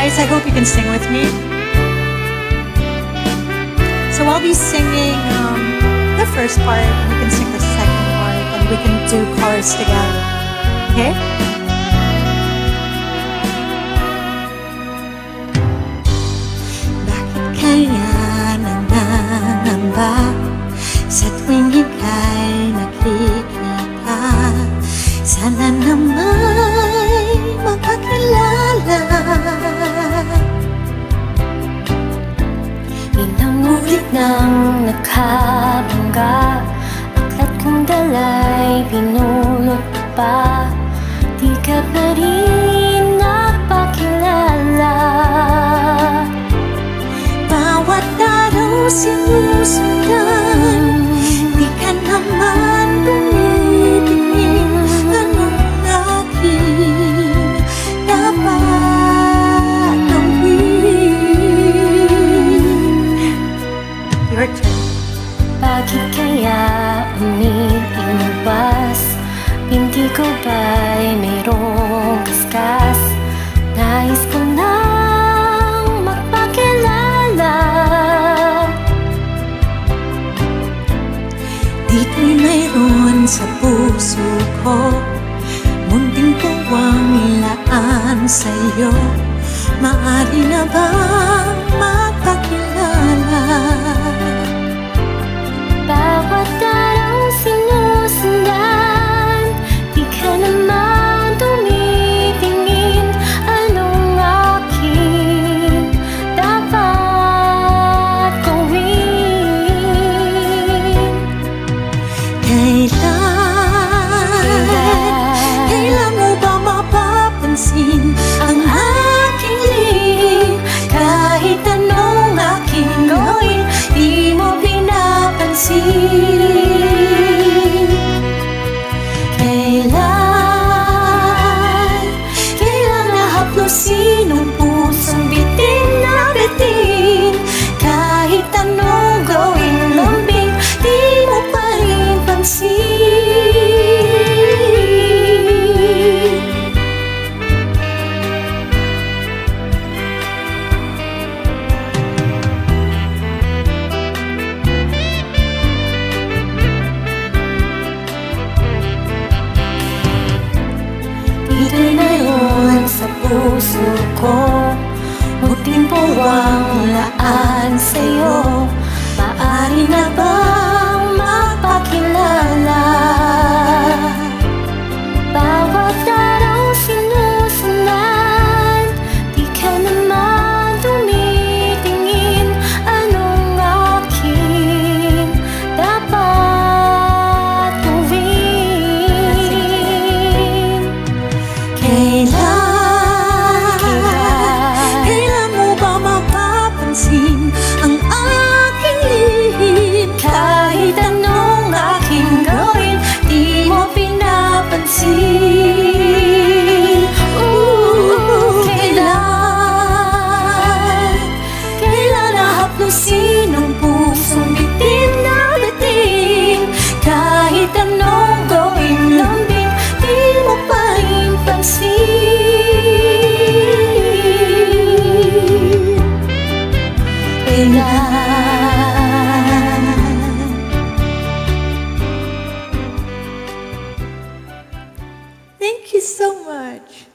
guys. I hope you can sing with me. So I'll be singing um, the first part, and you can sing the second part, and we can do chorus together. Okay? Bakit kaya Sa tuwing nang nakabangga. Aklat kong dala'y pinulot pa kaya umiiwas? Hindi ko ba'y mayroong kaskas? Nais ko nang magpakilala Dito'y mayroon sa puso ko Munting puwang ilaan sa'yo Maari na bang magpakilala? 你 puso ko. Muting puwang laan sa'yo. Maari na ba verdade.